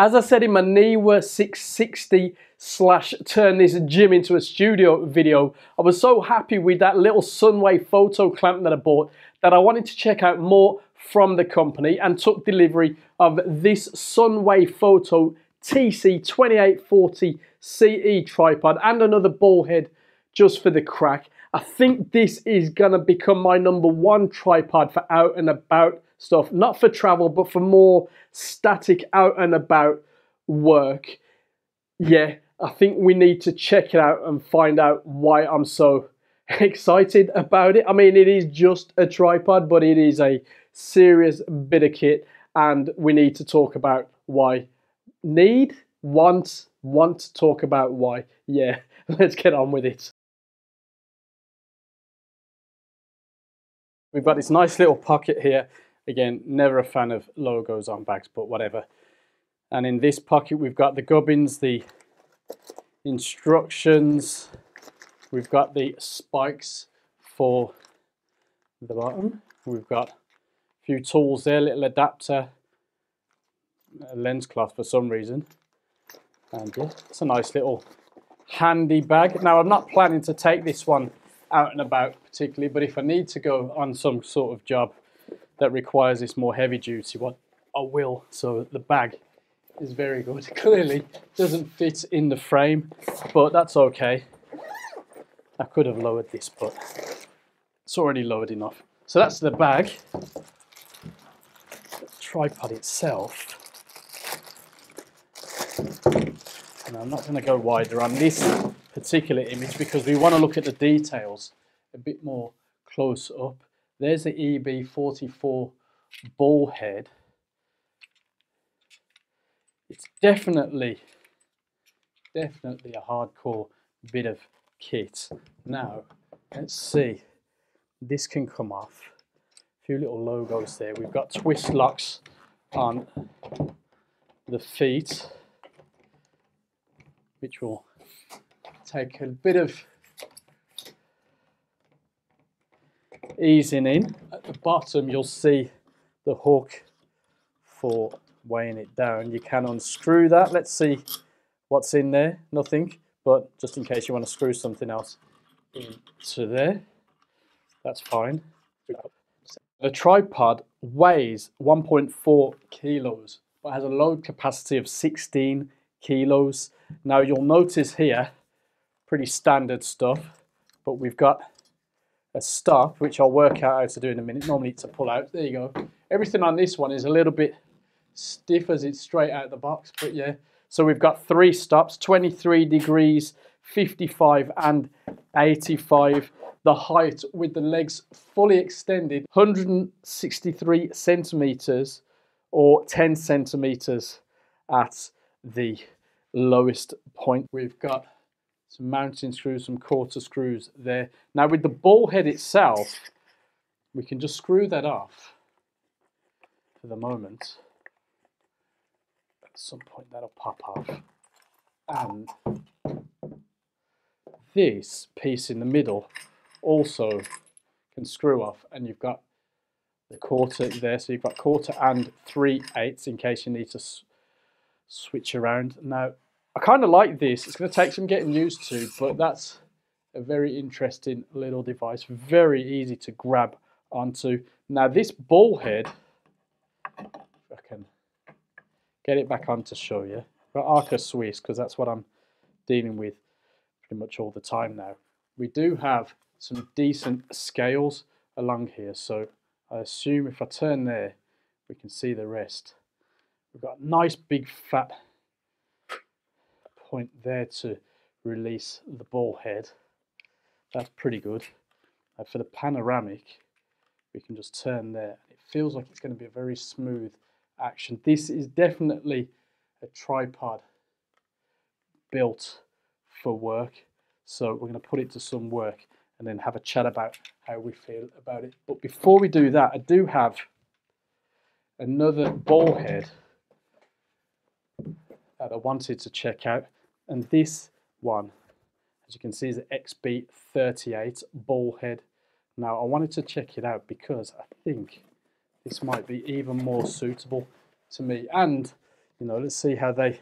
As I said in my Neewer 660 slash turn this gym into a studio video, I was so happy with that little Sunwayfoto clamp that I bought that I wanted to check out more from the company and took delivery of this Sunwayfoto TC2840 CE tripod and another ball head just for the crack. I think this is going to become my number one tripod for out and about stuff. Not for travel, but for more static out and about work. Yeah, I think we need to check it out and find out why I'm so excited about it. I mean, it is just a tripod, but it is a serious bit of kit and we need to talk about why. Need, want, want to talk about why. Yeah, let's get on with it. We've got this nice little pocket here. Again, never a fan of logos on bags, but whatever. And in this pocket, we've got the gubbins, the instructions. We've got the spikes for the bottom. We've got a few tools there, little adapter, a lens cloth for some reason. And yeah, it's a nice little handy bag. Now, I'm not planning to take this one out and about particularly, but if I need to go on some sort of job that requires this more heavy duty one, I will. So the bag is very good. Clearly doesn't fit in the frame, but that's okay. I could have lowered this, but it's already lowered enough. So that's the bag. The tripod itself. And I'm not going to go wider on this particular image because we want to look at the details a bit more close up. There's the EB44 ball head. It's definitely, definitely a hardcore bit of kit. Now, let's see. This can come off. A few little logos there. We've got twist locks on the feet, which will take a bit of easing in. At the bottom you'll see the hook for weighing it down. You can unscrew that. Let's see what's in there. Nothing, but just in case you want to screw something else into there, that's fine. The tripod weighs 1.4 kilos, but has a load capacity of 16 kilos. Now you'll notice here pretty standard stuff, but we've got a stop, which I'll work out how to do in a minute. Normally it's a pull out. There you go. Everything on this one is a little bit stiff as it's straight out of the box, but yeah. So we've got three stops, 23 degrees, 55 and 85. The height with the legs fully extended, 163 centimeters or 10 centimeters at the lowest point. We've got some mounting screws, some quarter screws there. Now with the ball head itself, we can just screw that off for the moment. At some point that'll pop off. And this piece in the middle also can screw off and you've got the quarter there so you've got quarter and three eighths in case you need to switch around now I kind of like this. It's going to take some getting used to, but that's a very interesting little device. Very easy to grab onto. Now this ball head, I can get it back on to show you. Got Arca Swiss because that's what I'm dealing with pretty much all the time now. We do have some decent scales along here, so I assume if I turn there, we can see the rest. We've got nice big fat point there to release the ball head. That's pretty good. And for the panoramic, we can just turn there. It feels like it's going to be a very smooth action. This is definitely a tripod built for work. So we're going to put it to some work and then have a chat about how we feel about it. But before we do that, I do have another ball head that I wanted to check out. And this one, as you can see, is an XB38 ball head. Now I wanted to check it out because I think this might be even more suitable to me. And you know, let's see how they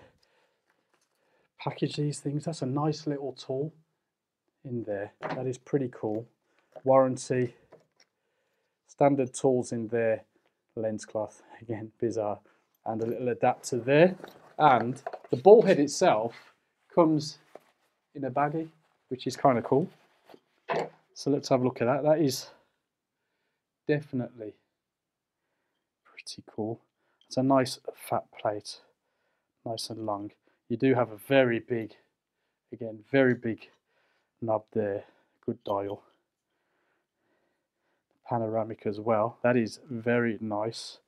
package these things. That's a nice little tool in there. That is pretty cool. Warranty, standard tools in there, lens cloth, again, bizarre, and a little adapter there. And the ball head itself comes in a baggie, which is kind of cool. So let's have a look at that. That is definitely pretty cool. It's a nice fat plate, nice and long. You do have a very big, again, very big knob there. Good dial. Panoramic as well. That is very nice.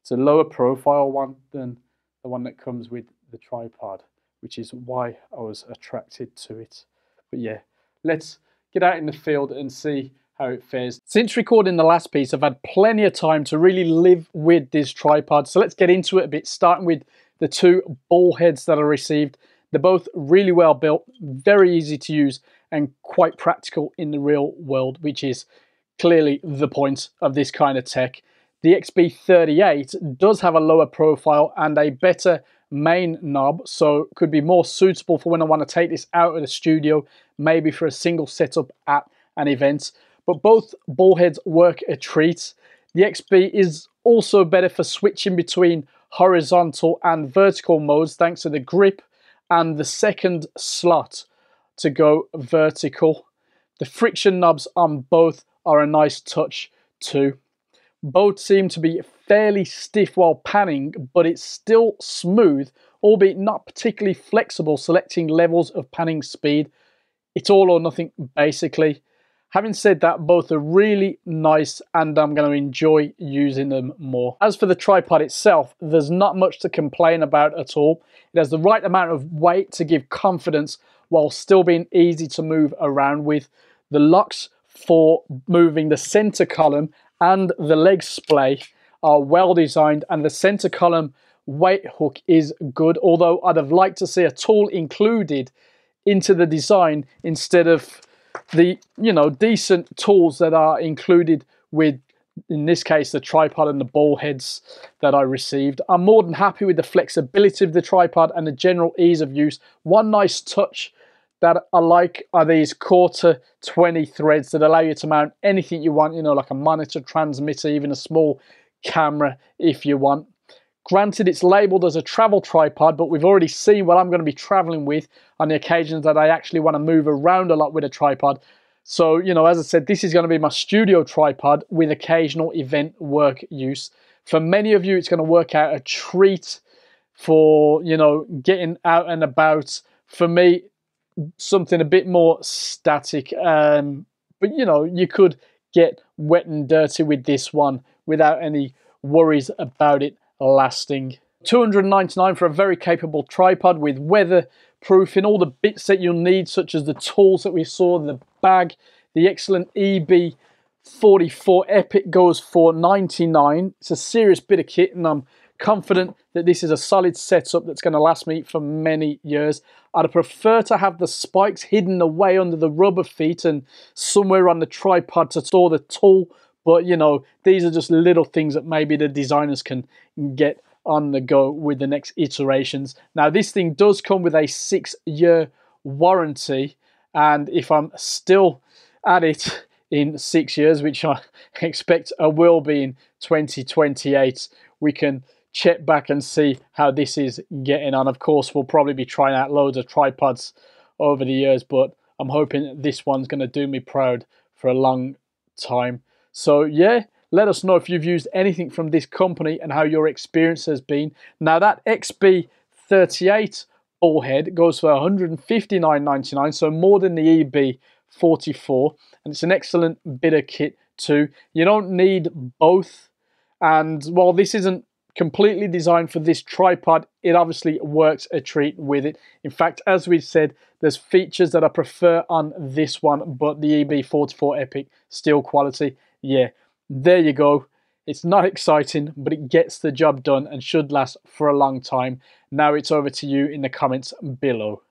It's a lower profile one than the one that comes with the tripod, which is why I was attracted to it. But yeah, let's get out in the field and see how it fares. Since recording the last piece, I've had plenty of time to really live with this tripod. So let's get into it a bit, starting with the two ball heads that I received. They're both really well built, very easy to use, and quite practical in the real world, which is clearly the point of this kind of tech. The XB38 does have a lower profile and a better main knob, so could be more suitable for when I want to take this out of the studio, maybe for a single setup at an event. But both ball heads work a treat. The XB is also better for switching between horizontal and vertical modes thanks to the grip and the second slot to go vertical. The friction knobs on both are a nice touch too. Both seem to be fairly stiff while panning, but it's still smooth, albeit not particularly flexible, selecting levels of panning speed. It's all or nothing, basically. Having said that, both are really nice and I'm going to enjoy using them more. As for the tripod itself, there's not much to complain about at all. It has the right amount of weight to give confidence while still being easy to move around with. The locks for moving the center column and the leg splay are well designed and the center column weight hook is good although I'd have liked to see a tool included into the design instead of the you know decent tools that are included with in this case the tripod and the ball heads that I received. I'm more than happy with the flexibility of the tripod and the general ease of use. One nice touch that I like are these quarter 20 threads that allow you to mount anything you want, you know, like a monitor, transmitter, even a small camera if you want. Granted, it's labeled as a travel tripod, but we've already seen what I'm going to be traveling with on the occasions that I actually want to move around a lot with a tripod. So, you know, as I said, this is going to be my studio tripod with occasional event work use. For many of you, it's going to work out a treat for, you know, getting out and about. For me, something a bit more static. Um, but you know, you could get wet and dirty with this one without any worries about it lasting. 299 for a very capable tripod with weatherproofing, all the bits that you'll need, such as the tools that we saw, the bag, the excellent EB44 Epic goes for 99. It's a serious bit of kit and I'm confident that this is a solid setup that's going to last me for many years. I'd prefer to have the spikes hidden away under the rubber feet and somewhere on the tripod to store the tool. But, you know, these are just little things that maybe the designers can get on the go with the next iterations. Now, this thing does come with a six-year warranty. And if I'm still at it in six years, which I expect I will be in 2028, we can check back and see how this is getting on. Of course, we'll probably be trying out loads of tripods over the years, but I'm hoping this one's going to do me proud for a long time. So yeah, let us know if you've used anything from this company and how your experience has been. Now that XB38 ball head goes for 159.99, so more than the EB44, and it's an excellent of kit too. You don't need both, and while this isn't completely designed for this tripod. It obviously works a treat with it. In fact, as we said, there's features that I prefer on this one, but the EB44 Epic still quality. Yeah, there you go. It's not exciting, but it gets the job done and should last for a long time. Now it's over to you in the comments below.